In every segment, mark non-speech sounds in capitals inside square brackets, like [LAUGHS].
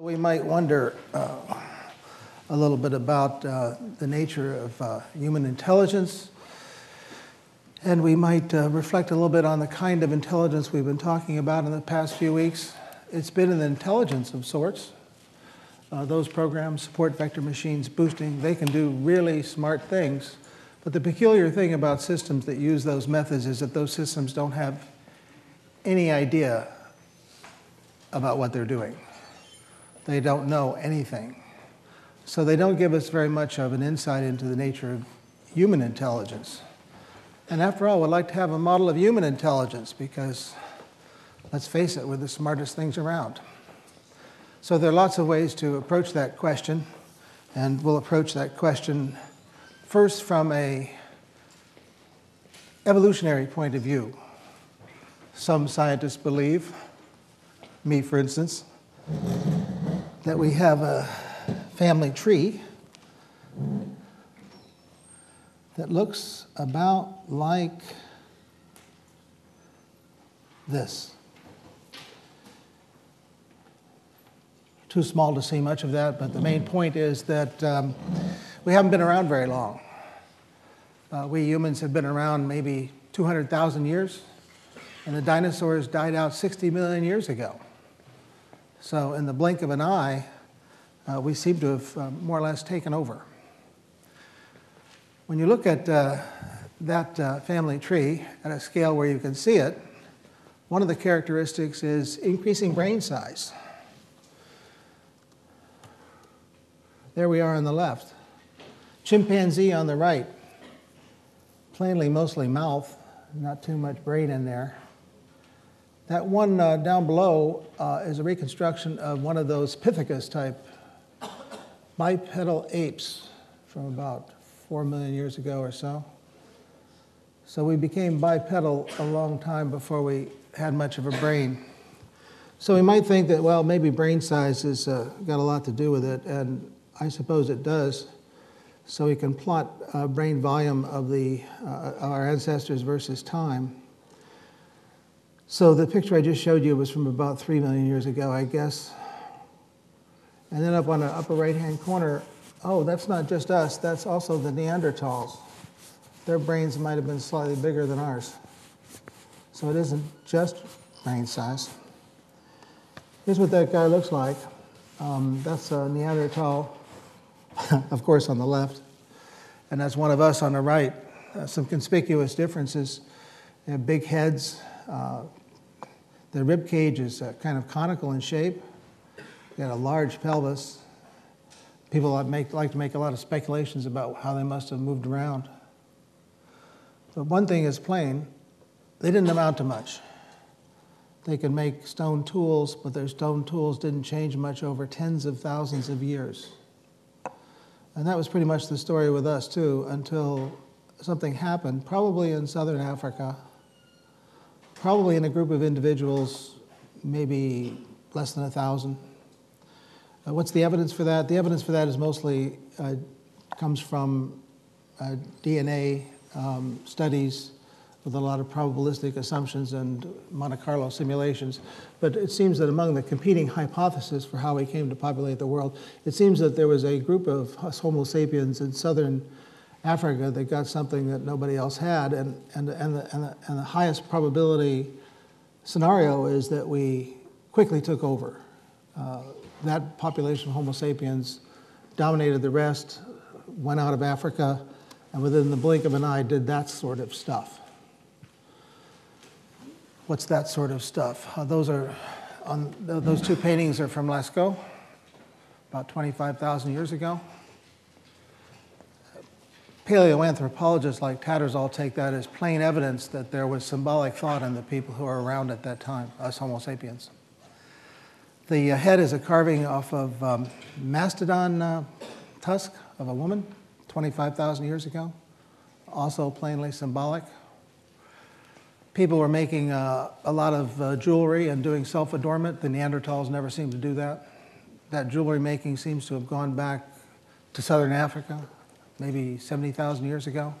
We might wonder uh, a little bit about uh, the nature of uh, human intelligence, and we might uh, reflect a little bit on the kind of intelligence we've been talking about in the past few weeks. It's been an intelligence of sorts. Uh, those programs, support vector machines, boosting, they can do really smart things. But the peculiar thing about systems that use those methods is that those systems don't have any idea about what they're doing. They don't know anything. So they don't give us very much of an insight into the nature of human intelligence. And after all, we'd like to have a model of human intelligence because, let's face it, we're the smartest things around. So there are lots of ways to approach that question, and we'll approach that question first from a evolutionary point of view. Some scientists believe, me for instance, that we have a family tree that looks about like this. Too small to see much of that, but the main point is that um, we haven't been around very long. Uh, we humans have been around maybe 200,000 years, and the dinosaurs died out 60 million years ago. So, in the blink of an eye, uh, we seem to have uh, more or less taken over. When you look at uh, that uh, family tree at a scale where you can see it, one of the characteristics is increasing brain size. There we are on the left. Chimpanzee on the right, plainly mostly mouth, not too much brain in there. That one uh, down below uh, is a reconstruction of one of those Pithecanthus type bipedal apes from about four million years ago or so. So we became bipedal a long time before we had much of a brain. So we might think that, well, maybe brain size has uh, got a lot to do with it, and I suppose it does. So we can plot uh, brain volume of the, uh, our ancestors versus time. So the picture I just showed you was from about three million years ago, I guess. And then up on the upper right hand corner, oh, that's not just us, that's also the Neanderthals. Their brains might have been slightly bigger than ours. So it isn't just brain size. Here's what that guy looks like. Um, that's a Neanderthal, [LAUGHS] of course, on the left. And that's one of us on the right. Uh, some conspicuous differences. They have big heads, uh, the rib cage is uh, kind of conical in shape. Got a large pelvis. People make, like to make a lot of speculations about how they must have moved around. But one thing is plain they didn't amount to much. They could make stone tools, but their stone tools didn't change much over tens of thousands of years. And that was pretty much the story with us, too, until something happened, probably in southern Africa probably in a group of individuals, maybe less than a thousand. Uh, what's the evidence for that? The evidence for that is mostly uh, comes from uh, DNA um, studies with a lot of probabilistic assumptions and Monte Carlo simulations. But it seems that among the competing hypotheses for how we came to populate the world, it seems that there was a group of Homo sapiens in southern Africa that got something that nobody else had. And, and, and, the, and, the, and the highest probability scenario is that we quickly took over. Uh, that population of Homo sapiens dominated the rest, went out of Africa, and within the blink of an eye did that sort of stuff. What's that sort of stuff? Uh, those are on those two paintings are from Lascaux, about 25,000 years ago paleoanthropologists like Tattersall take that as plain evidence that there was symbolic thought in the people who were around at that time, us Homo sapiens. The uh, head is a carving off of um, mastodon uh, tusk of a woman 25,000 years ago, also plainly symbolic. People were making uh, a lot of uh, jewelry and doing self adornment. The Neanderthals never seemed to do that. That jewelry making seems to have gone back to southern Africa, maybe 70,000 years ago.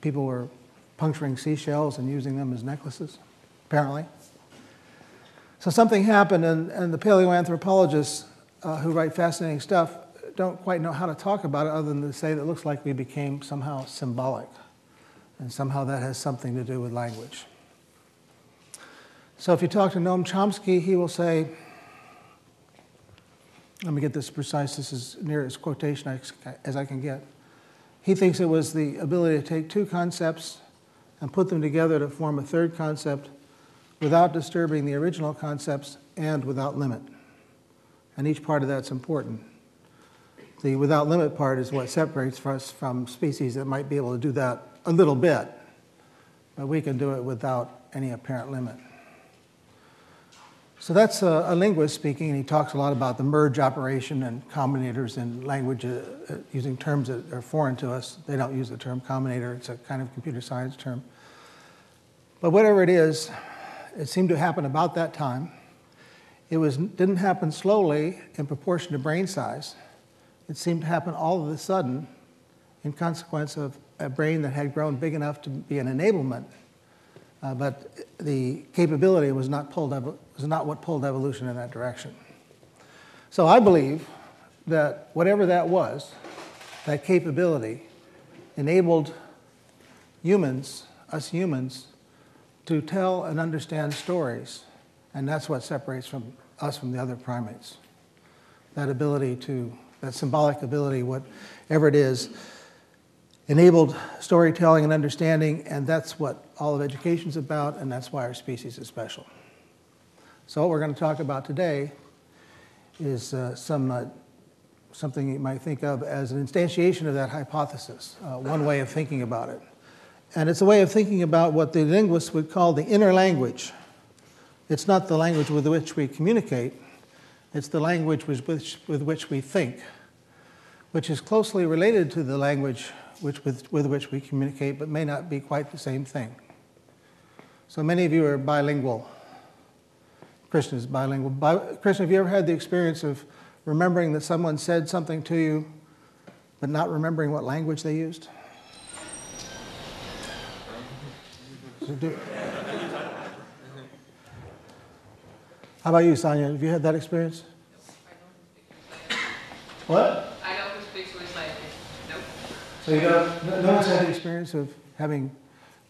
People were puncturing seashells and using them as necklaces, apparently. So something happened, and, and the paleoanthropologists uh, who write fascinating stuff don't quite know how to talk about it other than to say that it looks like we became somehow symbolic. And somehow that has something to do with language. So if you talk to Noam Chomsky, he will say, let me get this precise, this is near as quotation as I can get. He thinks it was the ability to take two concepts and put them together to form a third concept without disturbing the original concepts and without limit. And each part of that's important. The without limit part is what separates us from species that might be able to do that a little bit, but we can do it without any apparent limit. So that's a, a, linguist speaking, and he talks a lot about the merge operation and combinators in language uh, uh, using terms that are foreign to us. They don't use the term combinator, it's a kind of computer science term. But whatever it is, it seemed to happen about that time. It was, didn't happen slowly in proportion to brain size. It seemed to happen all of a sudden in consequence of a brain that had grown big enough to be an enablement. Uh, but the capability was not, pulled, was not what pulled evolution in that direction. So I believe that whatever that was, that capability, enabled humans, us humans, to tell and understand stories. And that's what separates from us from the other primates. That ability to, that symbolic ability, whatever it is, enabled storytelling and understanding, and that's what all of education is about, and that's why our species is special. So what we're going to talk about today is uh, some, uh, something you might think of as an instantiation of that hypothesis, uh, one way of thinking about it. And it's a way of thinking about what the linguists would call the inner language. It's not the language with which we communicate, it's the language with which, with which we think, which is closely related to the language which, with, with which we communicate, but may not be quite the same thing. So many of you are bilingual. Christian is bilingual. Bi- Christian, have you ever had the experience of remembering that someone said something to you, but not remembering what language they used? How about you, Sonia? Have you had that experience? What? I don't speak Swiss language. Nope. So you don't, no one's had the experience of having,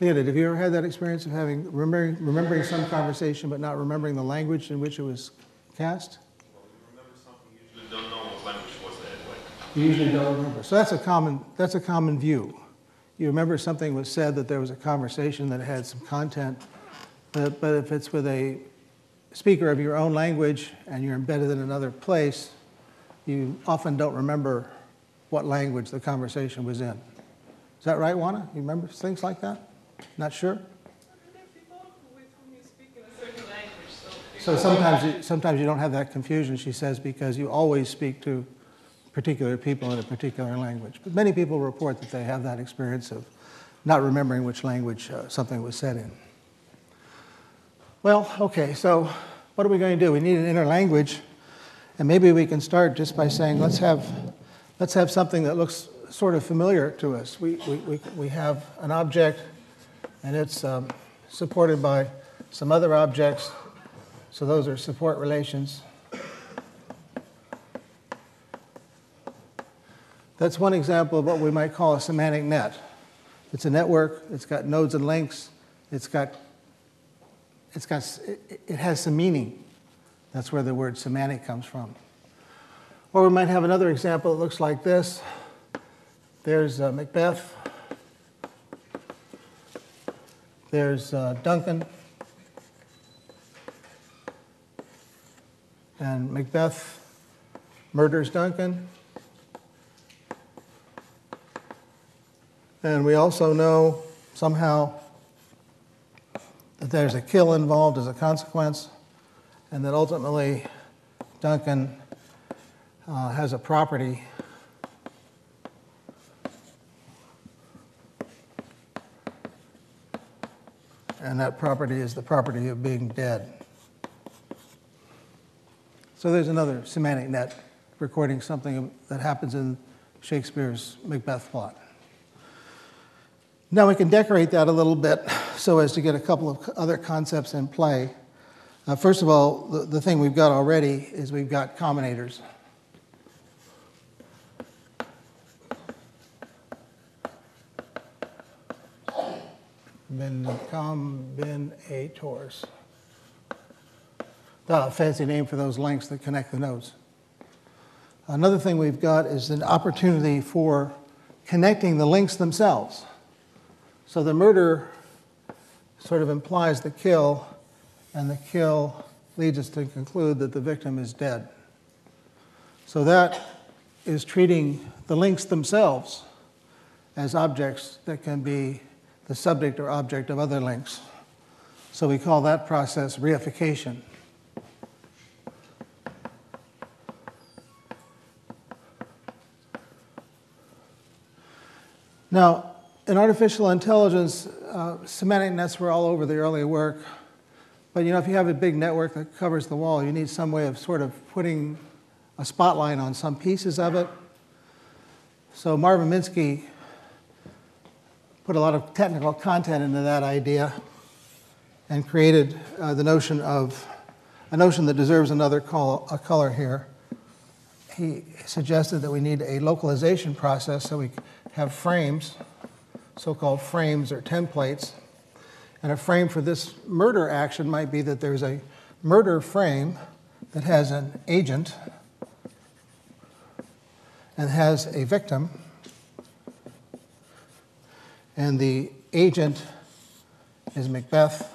Leonid, have you ever had that experience of having, remembering, remembering some conversation but not remembering the language in which it was cast? Well, you remember something, you usually don't know what language was that way. You usually don't remember. So that's a common, that's a common view you remember something was said that there was a conversation that had some content, but, but if it's with a speaker of your own language and you're embedded in another place, you often don't remember what language the conversation was in. Is that right, Juana? You remember things like that? Not sure? So sometimes you, sometimes you don't have that confusion, she says, because you always speak to particular people in a particular language. But many people report that they have that experience of not remembering which language uh, something was said in. Well, okay, so what are we going to do? We need an inner language, and maybe we can start just by saying, let's have, let's have something that looks sort of familiar to us. We, we, we, we have an object, and it's um, supported by some other objects, so those are support relations. That's one example of what we might call a semantic net. It's a network, it's got nodes and links, it's got, it's got, it has some meaning. That's where the word semantic comes from. Or we might have another example that looks like this. There's uh, Macbeth. There's uh, Duncan. And Macbeth murders Duncan. And we also know somehow that there's a kill involved as a consequence, and that ultimately Duncan uh, has a property. And that property is the property of being dead. So there's another semantic net recording something that happens in Shakespeare's Macbeth plot. Now we can decorate that a little bit so as to get a couple of other concepts in play. Uh, first of all, the, the, thing we've got already is we've got combinators. Bin, combinators. The fancy name for those links that connect the nodes. Another thing we've got is an opportunity for connecting the links themselves. So the murder sort of implies the kill, and the kill leads us to conclude that the victim is dead. So that is treating the links themselves as objects that can be the subject or object of other links. So we call that process reification. Now, in artificial intelligence, uh, semantic nets were all over the early work. But you know, if you have a big network that covers the wall, you need some way of sort of putting a spotlight on some pieces of it. So Marvin Minsky put a lot of technical content into that idea and created uh, the notion of a notion that deserves another call, a color here. He suggested that we need a localization process so we have frames, so-called frames or templates. And a frame for this murder action might be that there's a murder frame that has an agent and has a victim. And the agent is Macbeth,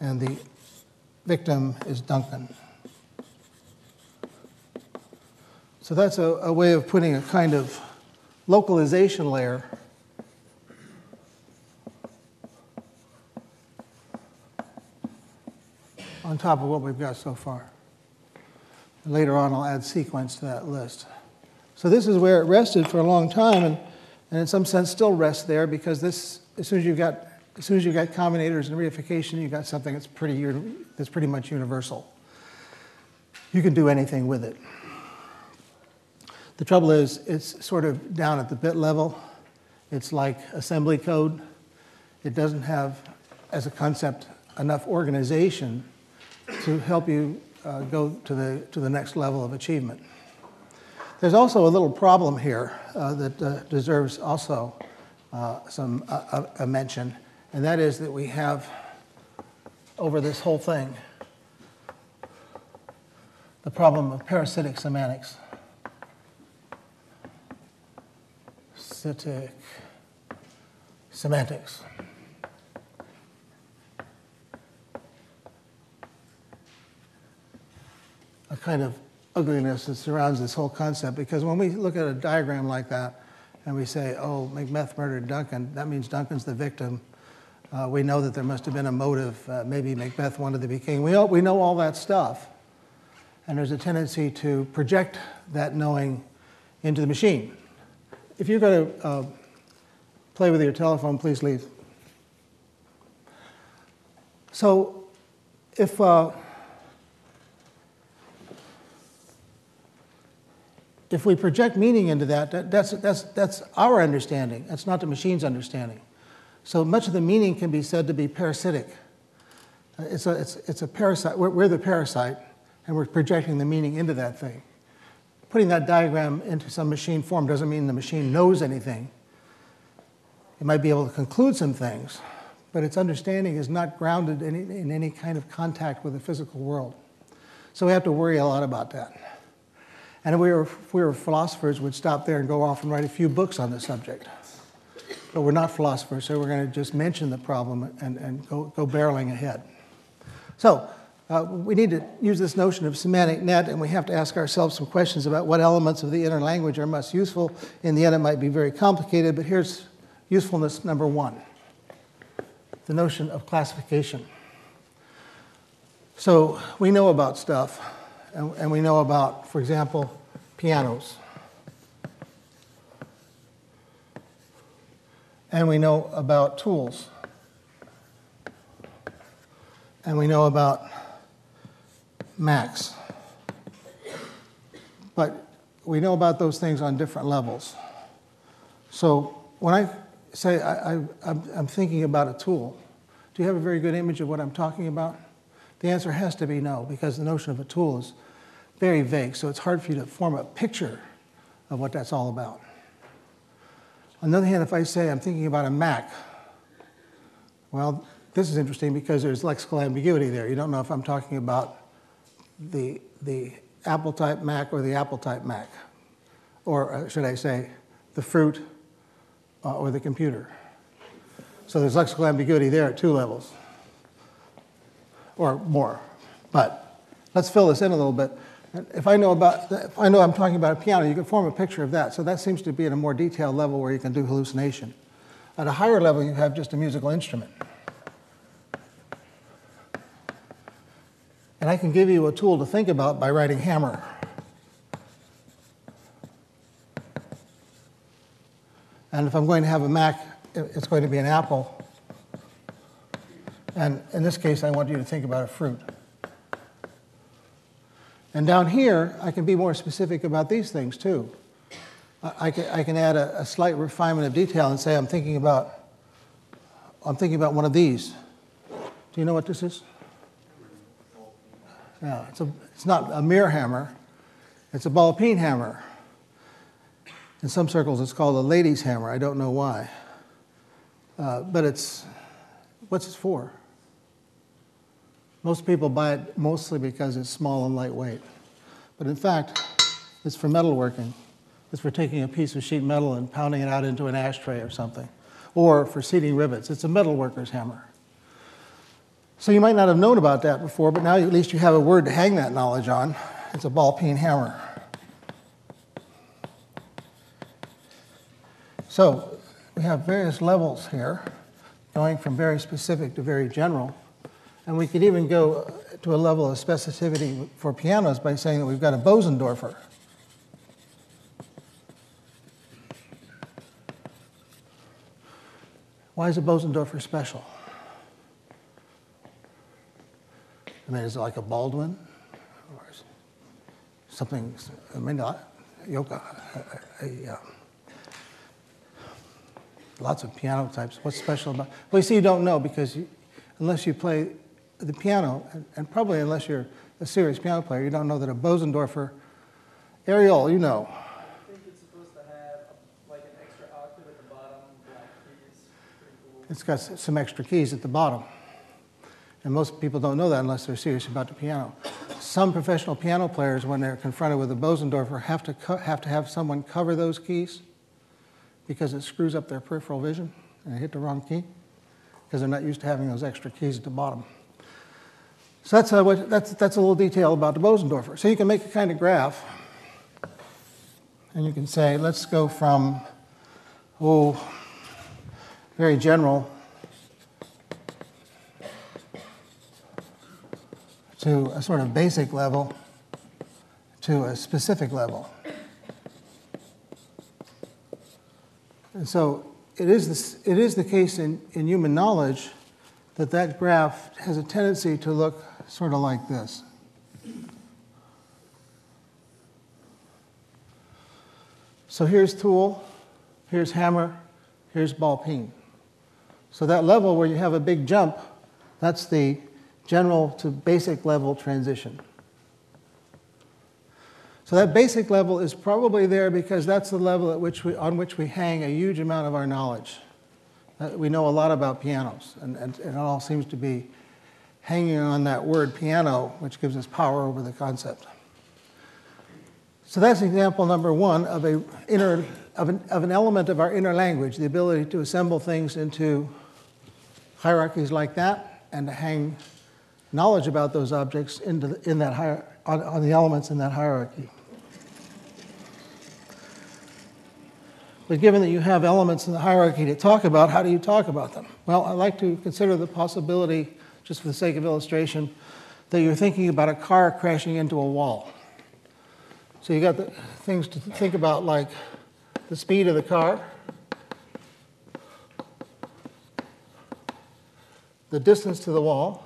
and the victim is Duncan. So that's a, a way of putting a kind of localization layer on top of what we've got so far. Later on, I'll add sequence to that list. So this is where it rested for a long time, and, and in some sense still rests there because this, as soon as you've got, as soon as you've got combinators and reification, you've got something that's pretty, that's pretty much universal. You can do anything with it. The trouble is, it's sort of down at the bit level. It's like assembly code. It doesn't have, as a concept, enough organization to help you uh, go to the, to the next level of achievement. There's also a little problem here uh, that uh, deserves also uh, some uh, a mention, and that is that we have over this whole thing the problem of parasitic semantics. Semantics. a kind of ugliness that surrounds this whole concept because when we look at a diagram like that and we say, oh, Macbeth murdered Duncan, that means Duncan's the victim. Uh, we know that there must have been a motive. Uh, maybe Macbeth wanted to be king. We, all, we know all that stuff. And there's a tendency to project that knowing into the machine. If you're going to uh, play with your telephone, please leave. So, if if we project meaning into that, that, that's, that's, that's our understanding. That's not the machine's understanding. So much of the meaning can be said to be parasitic. Uh, it's a, it's, it's a parasite. We're, we're the parasite, and we're projecting the meaning into that thing. Putting that diagram into some machine form doesn't mean the machine knows anything. It might be able to conclude some things, but its understanding is not grounded in, in any kind of contact with the physical world. So we have to worry a lot about that. And we were, if we were philosophers, we'd stop there and go off and write a few books on the subject. But we're not philosophers, so we're going to just mention the problem and, and go, go barreling ahead. So, uh, we need to use this notion of semantic net, and we have to ask ourselves some questions about what elements of the inner language are most useful. In the end, it might be very complicated, but here's usefulness number one the notion of classification. So, we know about stuff and, and we know about, for example, pianos. And we know about tools. And we know about Macs. But we know about those things on different levels. So when I say I, am thinking about a tool, do you have a very good image of what I'm talking about? The answer has to be no, because the notion of a tool is very vague, so it's hard for you to form a picture of what that's all about. On the other hand, if I say I'm thinking about a Mac, well, this is interesting because there's lexical ambiguity there. You don't know if I'm talking about the, the Apple type Mac or the Apple type Mac, or uh, should I say, the fruit uh, or the computer. So there's lexical ambiguity there at two levels, or more. But let's fill this in a little bit. If I know about, if I know I'm talking about a piano, you can form a picture of that. So that seems to be at a more detailed level where you can do hallucination. At a higher level, you have just a musical instrument. And I can give you a tool to think about by writing hammer. And if I'm going to have a Mac, it's going to be an apple. And in this case, I want you to think about a fruit. And down here, I can be more specific about these things too. I, can, I can add a, a slight refinement of detail and say I'm thinking about, I'm thinking about one of these. Do you know what this is? Yeah, it's, a, it's not a mere hammer, it's a ball peen hammer. In some circles, it's called a lady's hammer. I don't know why. Uh, but it's, what's it for? Most people buy it mostly because it's small and lightweight. But in fact, it's for metalworking. It's for taking a piece of sheet metal and pounding it out into an ashtray or something. Or for seating rivets. It's a metalworker's hammer. So you might not have known about that before, but now at least you have a word to hang that knowledge on. It's a ball peen hammer. So we have various levels here, going from very specific to very general. And we could even go to a level of specificity for pianos by saying that we've got a Bosendorfer. Why is a Bosendorfer special? I mean, is it like a Baldwin? Or something, I mean, not Yoka, a, uh, lots of piano types. What's special about Well, you see, you don't know because you, unless you play the piano, and, and, probably unless you're a serious piano player, you don't know that a Bosendorfer, Ariel, you know. I think it's supposed to have like an extra octave at the bottom, black keys. Cool. It's got some extra keys at the bottom. And most people don't know that unless they're serious about the piano. Some professional piano players, when they're confronted with a Bosendorfer, have to, co- have to have someone cover those keys because it screws up their peripheral vision and they hit the wrong key because they're not used to having those extra keys at the bottom. So that's uh, a, that's, that's a little detail about the Bosendorfer. So you can make a kind of graph and you can say, let's go from, oh, very general to a sort of basic level to a specific level. And so it is, this, it is the case in, in human knowledge that that graph has a tendency to look sort of like this. So here's tool, here's hammer, here's ball peen. So that level where you have a big jump, that's the general to basic level transition. So that basic level is probably there because that's the level at which we, on which we hang a huge amount of our knowledge. Uh, we know a lot about pianos, and, and, and it all seems to be hanging on that word piano, which gives us power over the concept. So that's example number one of, a inner, of, an, of an element of our inner language, the ability to assemble things into hierarchies like that and to hang knowledge about those objects into, in that hier- on, on the elements in that hierarchy. But given that you have elements in the hierarchy to talk about, how do you talk about them? Well, I like to consider the possibility, just for the sake of illustration, that you're thinking about a car crashing into a wall. So you got the things to think about like the speed of the car, the distance to the wall,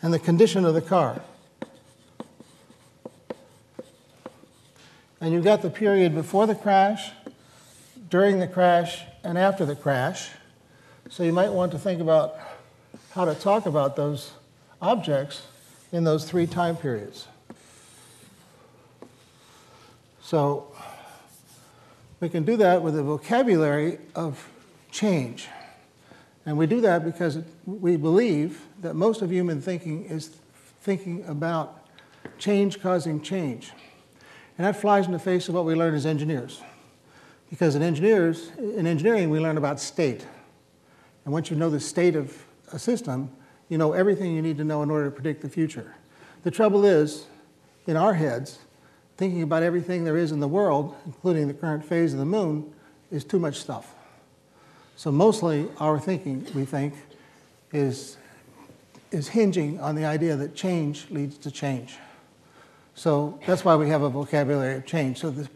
and the condition of the car. And you've got the period before the crash, during the crash, and after the crash. So you might want to think about how to talk about those objects in those three time periods. So we can do that with a vocabulary of change. And we do that because we believe that most of human thinking is thinking about change causing change. And that flies in the face of what we learn as engineers. Because in engineers, in engineering, we learn about state. And once you know the state of a system, you know everything you need to know in order to predict the future. The trouble is, in our heads, thinking about everything there is in the world, including the current phase of the moon, is too much stuff. So mostly our thinking, we think, is, is hinging on the idea that change leads to change. So that's why we have a vocabulary of change. So, the,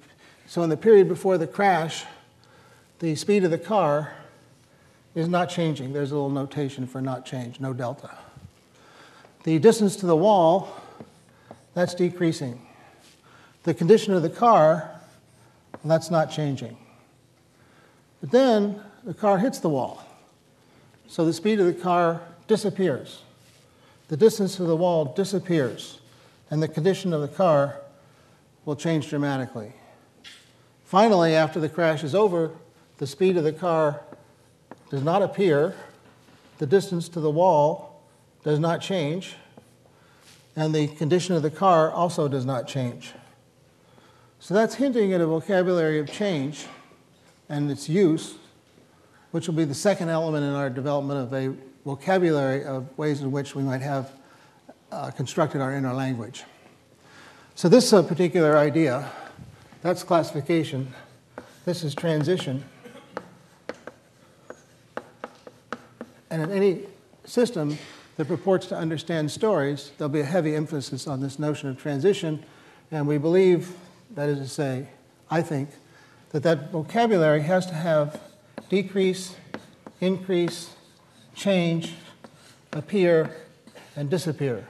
so in the period before the crash, the speed of the car is not changing. There's a little notation for not change, no delta. The distance to the wall, that's decreasing. The condition of the car, well, that's not changing. But then the car hits the wall. So the speed of the car disappears. The distance to the wall disappears. And the condition of the car will change dramatically. Finally, after the crash is over, the speed of the car does not appear, the distance to the wall does not change, and the condition of the car also does not change. So that's hinting at a vocabulary of change and its use, which will be the second element in our development of a vocabulary of ways in which we might have uh, constructed our inner language. So this uh, particular idea, that's classification. This is transition. And in any system that purports to understand stories, there'll be a heavy emphasis on this notion of transition. And we believe, that is to say, I think, that that vocabulary has to have decrease, increase, change, appear, and disappear.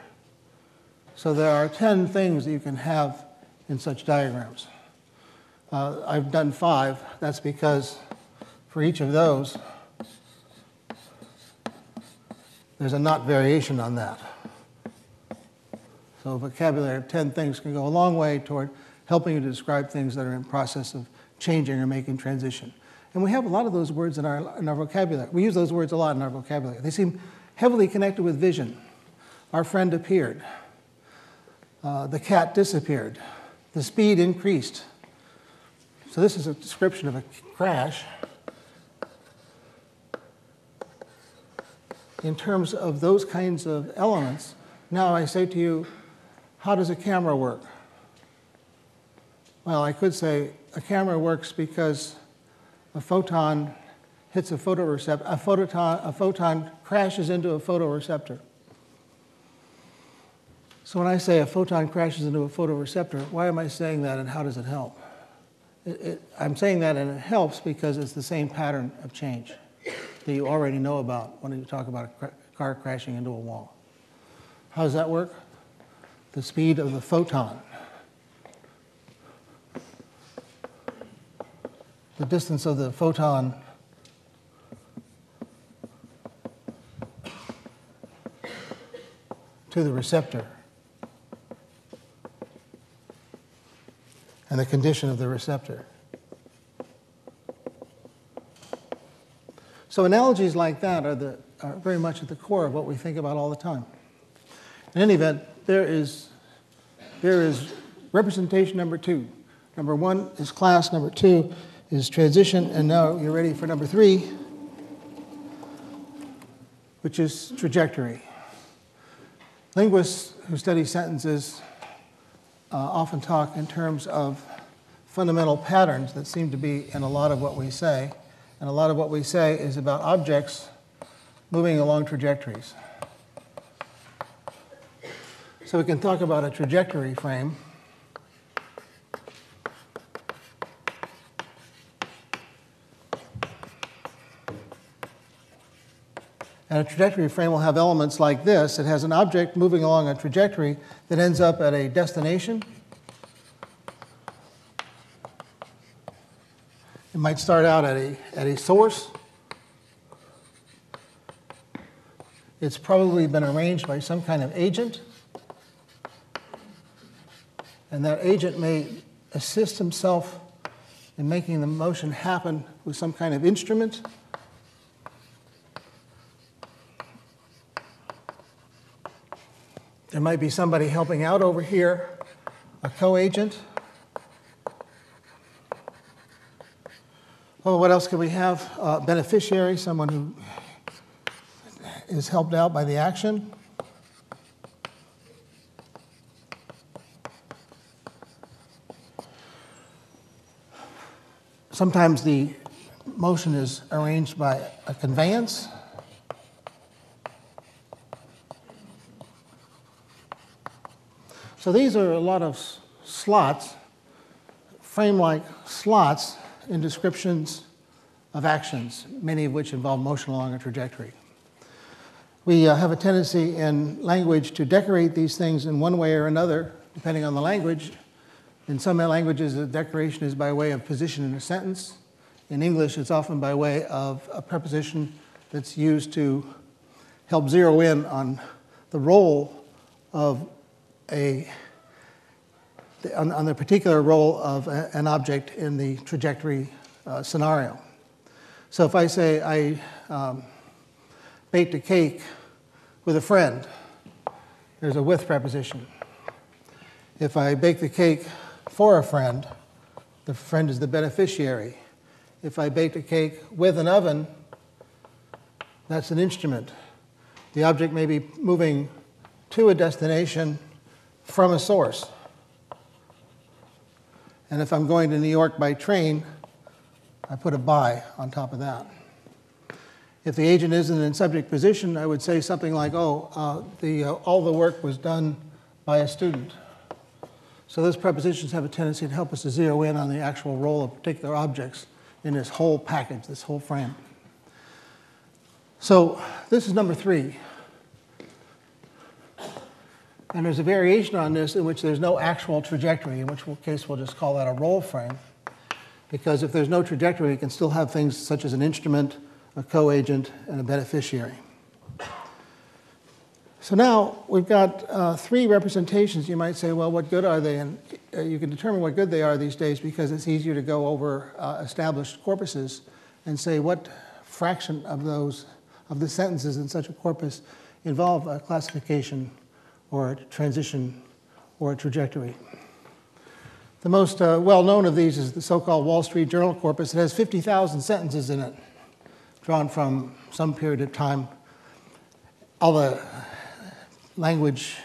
So there are 10 things that you can have in such diagrams. Uh, I've done five. That's because for each of those, there's a not variation on that. So a vocabulary of 10 things can go a long way toward helping you to describe things that are in process of changing or making transition. And we have a lot of those words in our, in our vocabulary. We use those words a lot in our vocabulary. They seem heavily connected with vision. Our friend appeared. Uh, the cat disappeared. The speed increased. So this is a description of a crash. in terms of those kinds of elements. Now I say to you, how does a camera work? Well, I could say a camera works because a photon hits a photoreceptor, a photon, a photon crashes into a photoreceptor. So when I say a photon crashes into a photoreceptor, why am I saying that and how does it help? It, it, I'm saying that and it helps because it's the same pattern of change that you already know about when you talk about a car crashing into a wall. How does that work? The speed of the photon. The distance of the photon to the receptor. And the condition of the receptor. So analogies like that are, the, are very much at the core of what we think about all the time. In any event, there is, there is representation number two. Number one is class, number two is transition, and now you're ready for number three, which is trajectory. Linguists who study sentences uh, often talk in terms of fundamental patterns that seem to be in a lot of what we say. And a lot of what we say is about objects moving along trajectories. So we can talk about a trajectory frame. And a trajectory frame will have elements like this. It has an object moving along a trajectory that ends up at a destination It might start out at a, at a source. It's probably been arranged by some kind of agent. And that agent may assist himself in making the motion happen with some kind of instrument. There might be somebody helping out over here, a co-agent. Well, what else could we have? Uh, beneficiary, someone who is helped out by the action. Sometimes the motion is arranged by a conveyance. So these are a lot of slots, frame like slots in descriptions of actions, many of which involve motion along a trajectory. We uh, have a tendency in language to decorate these things in one way or another, depending on the language. In some languages, the decoration is by way of position in a sentence. In English, it's often by way of a preposition that's used to help zero in on the role of a on, on the particular role of a, an object in the trajectory uh, scenario. So if I say I um, baked a cake with a friend, there's a with preposition. If I bake the cake for a friend, the friend is the beneficiary. If I baked a cake with an oven, that's an instrument. The object may be moving to a destination from a source. And if I'm going to New York by train, I put a by on top of that. If the agent isn't in subject position, I would say something like, oh, uh, the, uh, all the work was done by a student. So those prepositions have a tendency to help us to zero in on the actual role of particular objects in this whole package, this whole frame. So this is number three. And there's a variation on this in which there's no actual trajectory, in which case we'll just call that a role frame. Because if there's no trajectory, we can still have things such as an instrument, a co-agent, and a beneficiary. So now we've got uh, three representations. You might say, well, what good are they? And uh, you can determine what good they are these days because it's easier to go over uh, established corpuses and say what fraction of those, of the sentences in such a corpus involve a classification or a transition or a trajectory. The most uh, well known of these is the so called Wall Street Journal corpus. It has 50,000 sentences in it, drawn from some period of time. All the language,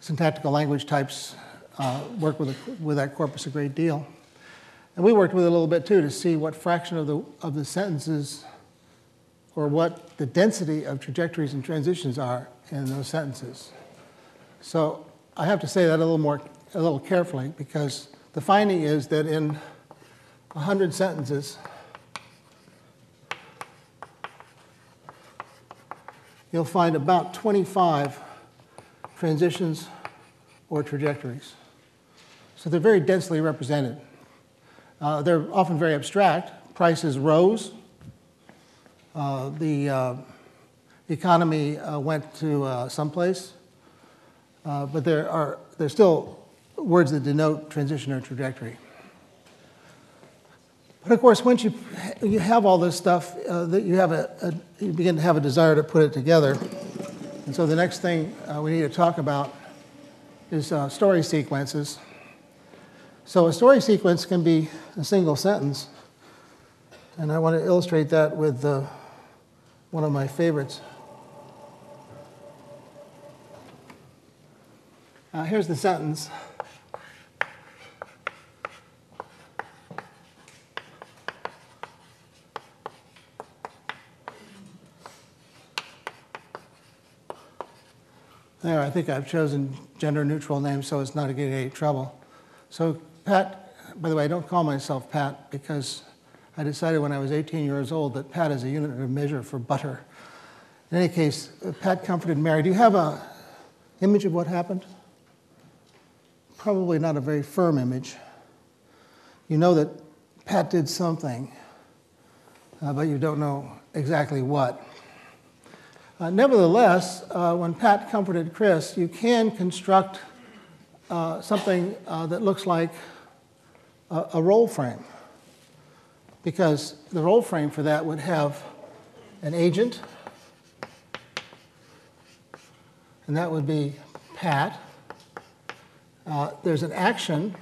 syntactical language types uh, work with, a, with that corpus a great deal. And we worked with it a little bit too to see what fraction of the, of the sentences or what the density of trajectories and transitions are in those sentences. So I have to say that a little more, a little carefully because the finding is that in 100 sentences, you'll find about 25 transitions or trajectories. So they're very densely represented. Uh, they're often very abstract. Prices rose. Uh, the uh, economy uh, went to uh, someplace. Uh, but there are there's still words that denote transition or trajectory. But of course, once you you have all this stuff, uh, that you have a, a, you begin to have a desire to put it together. And so the next thing uh, we need to talk about is uh, story sequences. So a story sequence can be a single sentence, and I want to illustrate that with uh, one of my favorites. Uh, here's the sentence. There, I think I've chosen gender neutral names so as not to get any trouble. So, Pat, by the way, I don't call myself Pat because I decided when I was 18 years old that Pat is a unit of measure for butter. In any case, uh, Pat comforted Mary. Do you have a image of what happened? Probably not a very firm image. You know that Pat did something, uh, but you don't know exactly what. Uh, nevertheless, uh, when Pat comforted Chris, you can construct uh, something uh, that looks like a, a role frame. Because the role frame for that would have an agent, and that would be Pat. Uh, there's an action.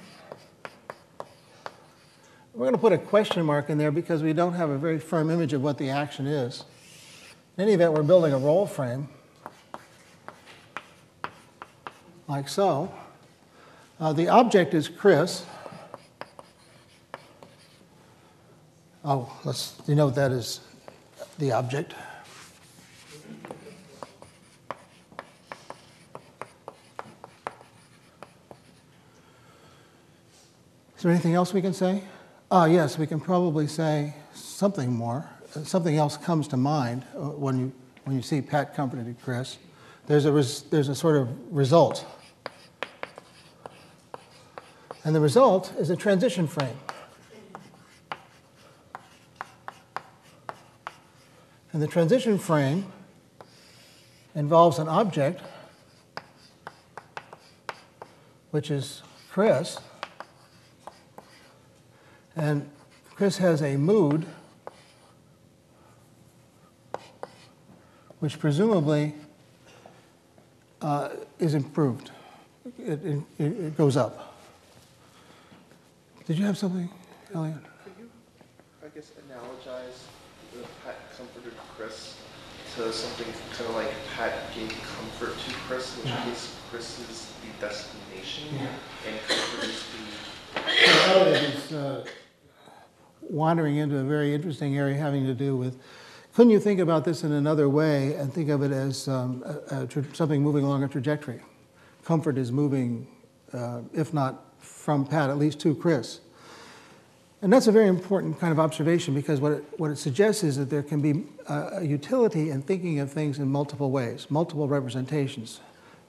We're going to put a question mark in there because we don't have a very firm image of what the action is. In any event, we're building a role frame, like so. Uh, the object is Chris. Oh, let's denote that as the object. Is there anything else we can say? Ah, yes, we can probably say something more. Uh, Something else comes to mind uh, when you, when you see Pat comforted Chris. There's a, res, there's a sort of result. And the result is a transition frame. And the transition frame involves an object, which is Chris. And Chris has a mood, which presumably uh, is improved. It, it, it goes up. Did you have something, Elliot? Could you, I guess, analogize the Pat comforted Chris to something kind of like Pat gave comfort to Chris, which means Chris is the destination and comfort is the. Uh, wandering into a very interesting area having to do with. Couldn't you think about this in another way and think of it as um, a, a something moving along a trajectory? Comfort is moving, uh, if not from Pat, at least to Chris. And that's a very important kind of observation because what it, what it suggests is that there can be a, a utility in thinking of things in multiple ways, multiple representations.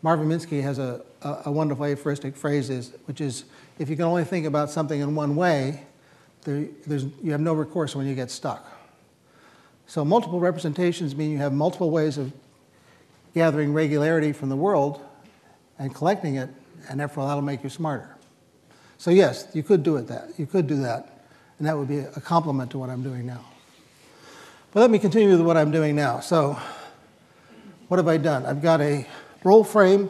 Marvin Minsky has a, a, a wonderful aphoristic phrase, is, which is if you can only think about something in one way, there, there's, you have no recourse when you get stuck. So, multiple representations mean you have multiple ways of gathering regularity from the world and collecting it, and therefore that'll make you smarter. So, yes, you could do it that. You could do that, and that would be a complement to what I'm doing now. But let me continue with what I'm doing now. So, what have I done? I've got a role frame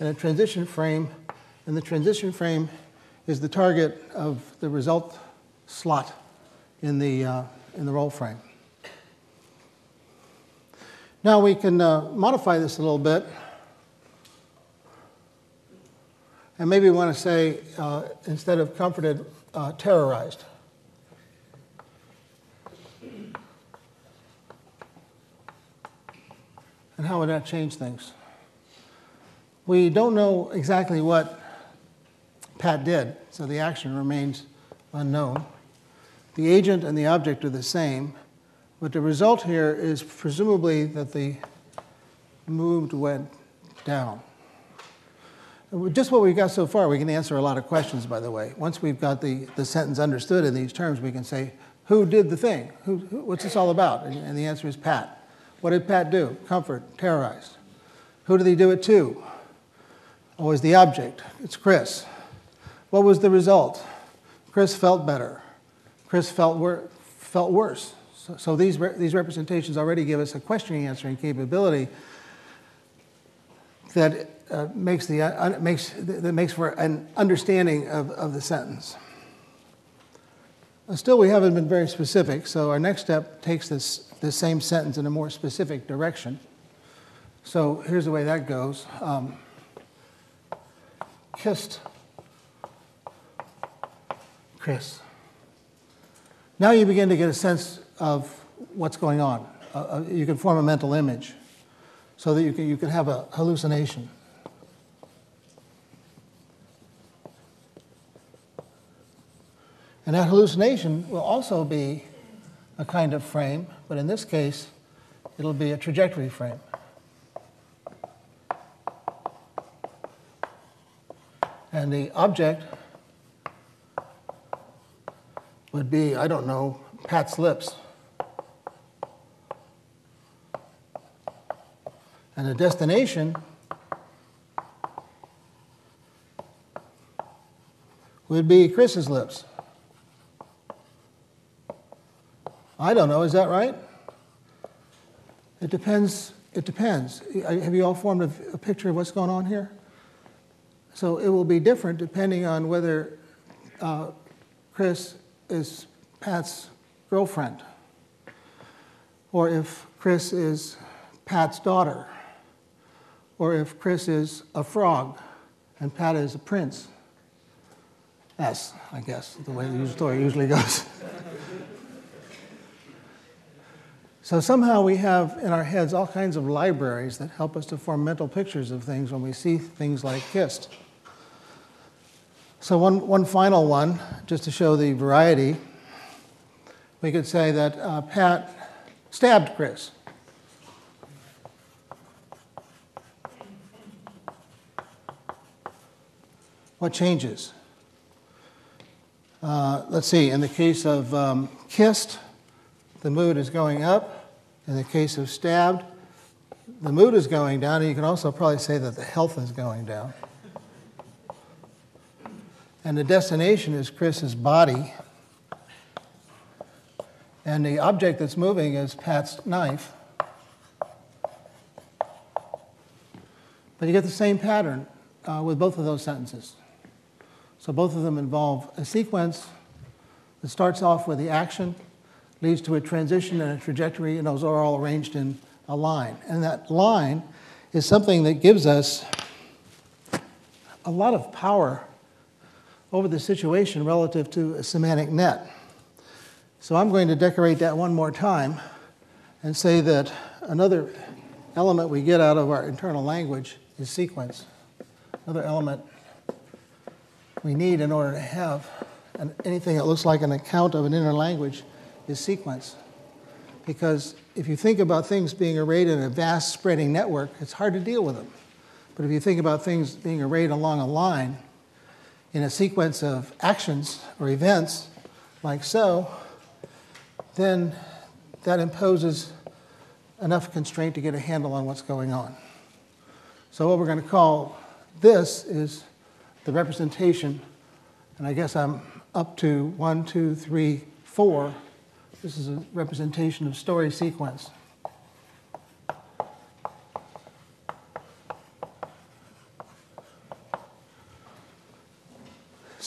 and a transition frame, and the transition frame is the target of the result slot in the, uh, in the role frame. Now we can uh, modify this a little bit. And maybe we want to say, uh, instead of comforted, uh, terrorized. And how would that change things? We don't know exactly what Pat did, so the action remains unknown. The agent and the object are the same, but the result here is presumably that the moved went down. Just what we've got so far, we can answer a lot of questions, by the way. Once we've got the, the sentence understood in these terms, we can say, who did the thing? Who, who, what's this all about? And, and the answer is Pat. What did Pat do? Comfort, terrorized. Who did he do it to? Is the object. It's Chris. What was the result? Chris felt better. Chris felt, wor- felt worse. So, so these, re- these representations already give us a questioning answering capability that uh, makes, the, uh, makes, that makes for an understanding of, of the sentence. Uh, Still, we haven't been very specific, so our next step takes this, this same sentence in a more specific direction. So here's the way that goes. Um, kissed Chris. Now you begin to get a sense of what's going on. Uh, uh, you can form a mental image so that you can, you can have a hallucination. And that hallucination will also be a kind of frame, but in this case, it'll be a trajectory frame. And the object would be, I don't know, Pat's lips. And the destination would be Chris's lips. I don't know, is that right? It depends. It depends. Have you all formed a, a, picture of what's going on here? So it will be different depending on whether uh, Chris is Pat's girlfriend, or if Chris is Pat's daughter, or if Chris is a frog and Pat is a prince. That's, I guess, the way the story usually goes. [LAUGHS] So somehow we have in our heads all kinds of libraries that help us to form mental pictures of things when we see things like kissed. So one, one final one, just to show the variety, we could say that uh, Pat stabbed Chris. What changes? Uh, let's see, in the case of um, kissed, the mood is going up. In the case of stabbed, the mood is going down, and you can also probably say that the health is going down. And the destination is Chris's body, and the object that's moving is Pat's knife. But you get the same pattern uh, with both of those sentences. So both of them involve a sequence that starts off with the action, leads to a transition and a trajectory, and those are all arranged in a line. And that line is something that gives us a lot of power over the situation relative to a semantic net. So I'm going to decorate that one more time and say that another element we get out of our internal language is sequence. Another element we need in order to have an, anything that looks like an account of an inner language is sequence. Because if you think about things being arrayed in a vast spreading network, it's hard to deal with them. But if you think about things being arrayed along a line in a sequence of actions or events, like so, then that imposes enough constraint to get a handle on what's going on. So, what we're going to call this is the representation, and I guess I'm up to one, two, three, four. This is a representation of story sequence.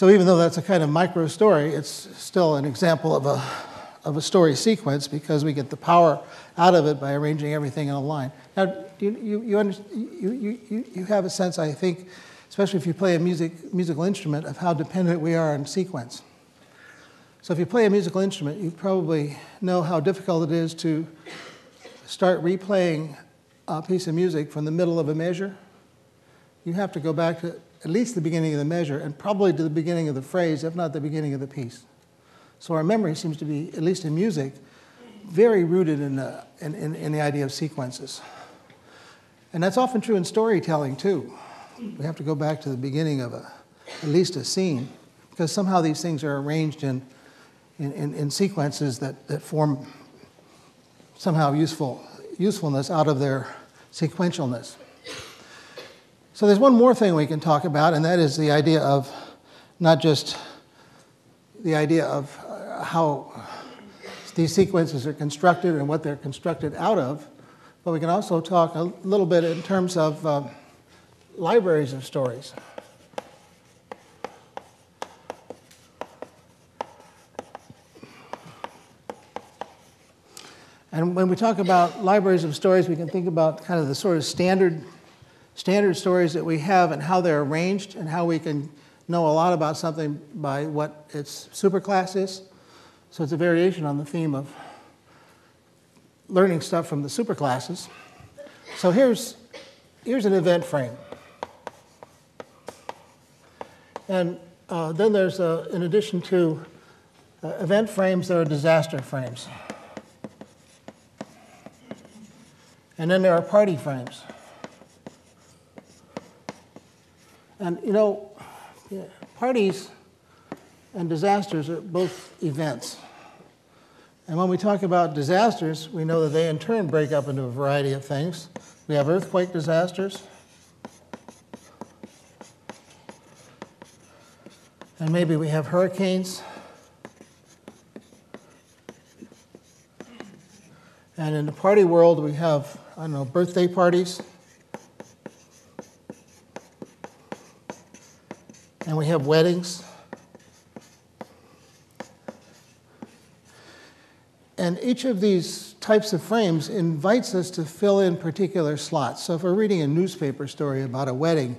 So even though that's a kind of micro story, it's still an example of a, of a story sequence because we get the power out of it by arranging everything in a line. Now, you, you, you, under, you, you, you have a sense, I think, especially if you play a music, musical instrument, of how dependent we are on sequence. So if you play a musical instrument, you probably know how difficult it is to start replaying a piece of music from the middle of a measure. You have to go back to at least the beginning of the measure and probably to the beginning of the phrase, if not the beginning of the piece. So our memory seems to be, at least in music, very rooted in the, in, in, in the idea of sequences. And that's often true in storytelling too. We have to go back to the beginning of a, at least a scene, because somehow these things are arranged in, in, in, sequences that, that form somehow useful, usefulness out of their sequentialness. So there's one more thing we can talk about, and that is the idea of not just the idea of uh, how these sequences are constructed and what they're constructed out of, but we can also talk a little bit in terms of uh, libraries of stories. And when we talk about libraries of stories, we can think about kind of the sort of standard, standard stories that we have and how they're arranged and how we can know a lot about something by what its superclass is. So it's a variation on the theme of learning stuff from the superclasses. So here's, here's an event frame. And uh, then there's, uh, in addition to uh, event frames, there are disaster frames. And then there are party frames. And you know, parties and disasters are both events. And when we talk about disasters, we know that they in turn break up into a variety of things. We have earthquake disasters, and maybe we have hurricanes. And in the party world, we have, I don't know, birthday parties. And we have weddings. And each of these types of frames invites us to fill in particular slots. So if we're reading a newspaper story about a wedding,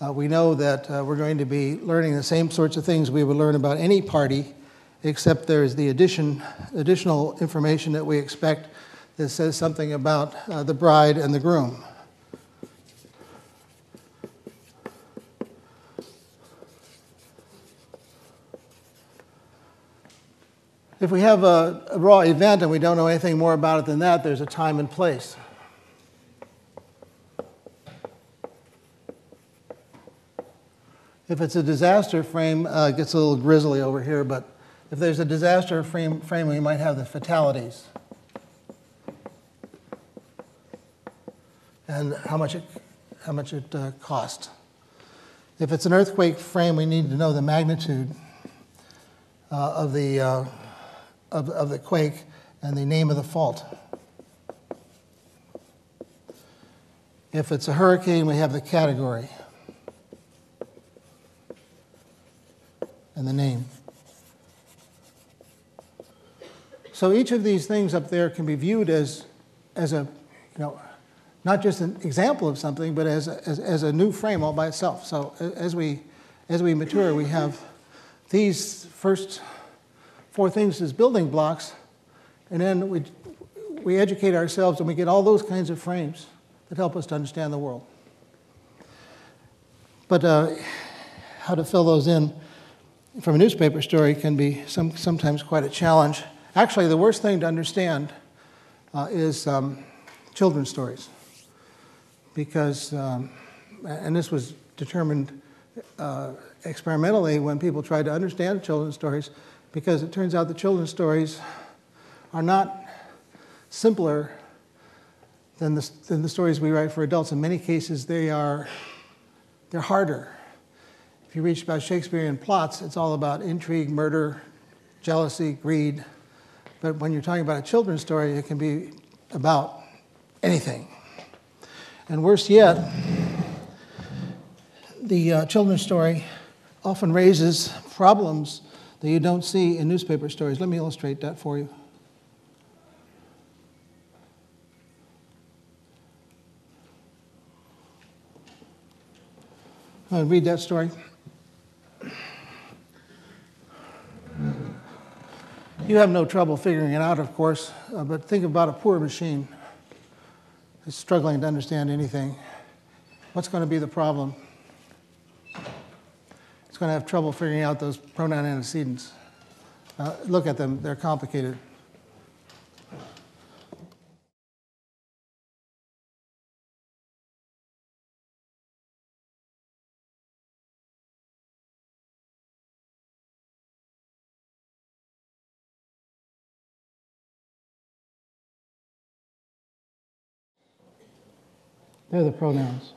uh, we know that uh, we're going to be learning the same sorts of things we would learn about any party, except there's the addition, additional information that we expect that says something about uh, the bride and the groom. If we have a, a raw event and we don't know anything more about it than that, there's a time and place. If it's a disaster frame, uh, it gets a little grisly over here, but if there's a disaster frame, frame we might have the fatalities. And how much it, how much it uh, cost. If it's an earthquake frame, we need to know the magnitude uh, of, the, uh, of, of the quake and the name of the fault. If it's a hurricane, we have the category. and the name. So each of these things up there can be viewed as, as a, you know, not just an example of something, but as a, as, as a new frame all by itself. So as we, as we mature, we have these first four things as building blocks, and then we, we educate ourselves and we get all those kinds of frames that help us to understand the world. But uh, how to fill those in from a newspaper story can be some, sometimes quite a challenge. Actually, the worst thing to understand uh, is um, children's stories. Because, um, and this was determined uh, experimentally when people tried to understand children's stories, because it turns out the children's stories are not simpler than the, than the stories we write for adults. In many cases, they are they're harder If you read about Shakespearean plots, it's all about intrigue, murder, jealousy, greed. But when you're talking about a children's story, it can be about anything. And worse yet, the uh, children's story often raises problems that you don't see in newspaper stories. Let me illustrate that for you. I'll read that story. You have no trouble figuring it out, of course, uh, but think about a poor machine that's struggling to understand anything. What's going to be the problem? It's going to have trouble figuring out those pronoun antecedents. Uh, look at them, they're complicated. They're the pronouns.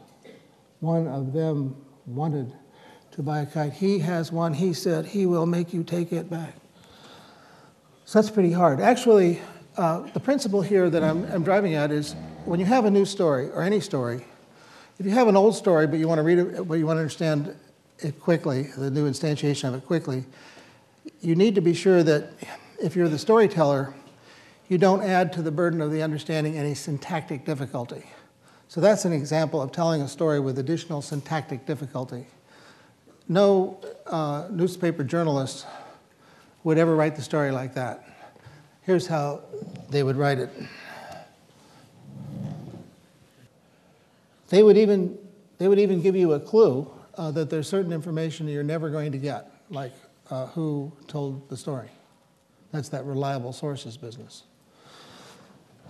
One of them wanted to buy a kite. He has one. He said he will make you take it back. So that's pretty hard. Actually, uh, the principle here that I'm, I'm driving at is when you have a new story or any story, if you have an old story but you want to read it, but you want to understand it quickly, the new instantiation of it quickly, you need to be sure that if you're the storyteller, you don't add to the burden of the understanding any syntactic difficulty. So that's an example of telling a story with additional syntactic difficulty. No uh, newspaper journalist would ever write the story like that. Here's how they would write it. They would even, they would even give you a clue uh, that there's certain information you're never going to get, like uh, who told the story. That's that reliable sources business.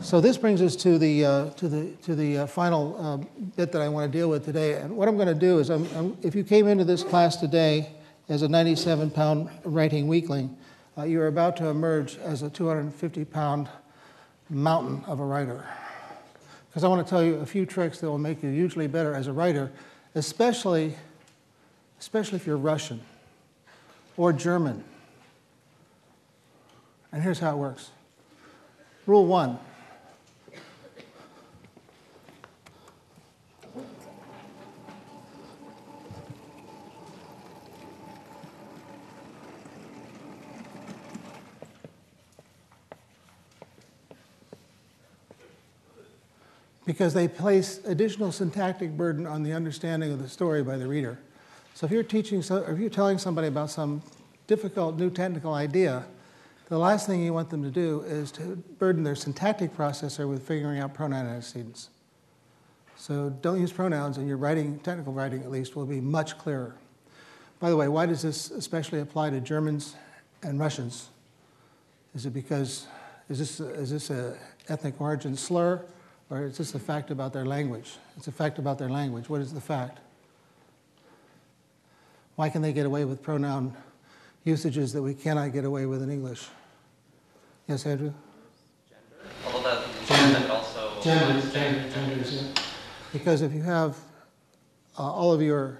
So this brings us to the, uh, to the, to the uh, final uh, bit that I want to deal with today. And what I'm going to do is, I'm, I'm, if you came into this class today as a 97 pound writing weakling, uh, you're about to emerge as a 250 pound mountain of a writer. Because I want to tell you a few tricks that will make you hugely better as a writer, especially, especially if you're Russian or German. And here's how it works. Rule one because they place additional syntactic burden on the understanding of the story by the reader. So if you're teaching, so, if you're telling somebody about some difficult new technical idea, the last thing you want them to do is to burden their syntactic processor with figuring out pronoun antecedents. So don't use pronouns, and your writing, technical writing at least, will be much clearer. By the way, why does this especially apply to Germans and Russians? Is it because, is this, is this a ethnic origin slur, or is this a fact about their language? It's a fact about their language. What is the fact? Why can they get away with pronoun usages that we cannot get away with in English? Yes, Andrew? Although that, that could also. Genders, gender, genders, yeah. Because if you have uh, all of your,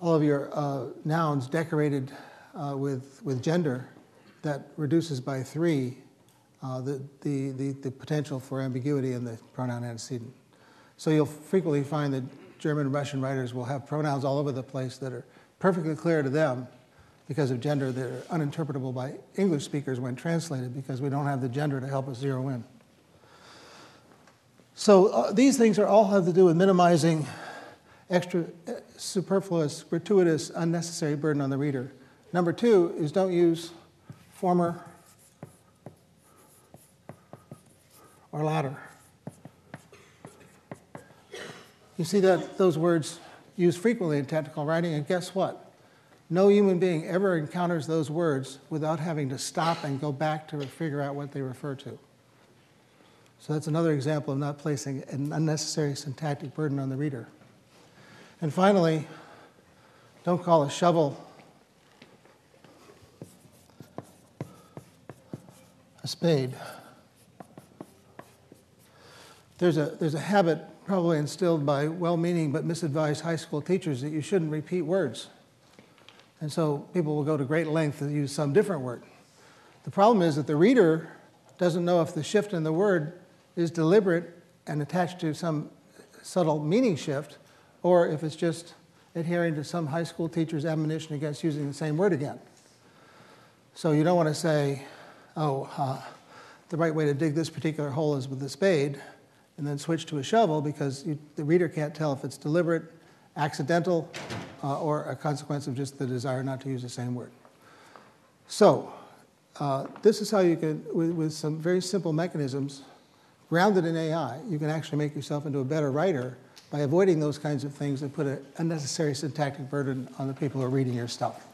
all of your uh, nouns decorated uh, with, with gender, that reduces by three uh, the, the, the, the potential for ambiguity in the pronoun antecedent. So you'll frequently find that German and Russian writers will have pronouns all over the place that are perfectly clear to them because of gender that are uninterpretable by English speakers when translated because we don't have the gender to help us zero in. So uh, these things are all have to do with minimizing extra uh, superfluous, gratuitous, unnecessary burden on the reader. Number two is don't use former or latter. You see that those words used frequently in technical writing, and guess what? No human being ever encounters those words without having to stop and go back to figure out what they refer to. So that's another example of not placing an unnecessary syntactic burden on the reader. And finally, don't call a shovel a spade. There's a, there's a habit probably instilled by well meaning but misadvised high school teachers that you shouldn't repeat words. And so people will go to great length to use some different word. The problem is that the reader doesn't know if the shift in the word is deliberate and attached to some subtle meaning shift, or if it's just adhering to some high school teacher's admonition against using the same word again. So you don't want to say, oh, uh, the right way to dig this particular hole is with a spade, and then switch to a shovel because you, the reader can't tell if it's deliberate, accidental, uh, or a consequence of just the desire not to use the same word. So, uh, this is how you can, with, with some very simple mechanisms, grounded in AI, you can actually make yourself into a better writer by avoiding those kinds of things that put an unnecessary syntactic burden on the people who are reading your stuff.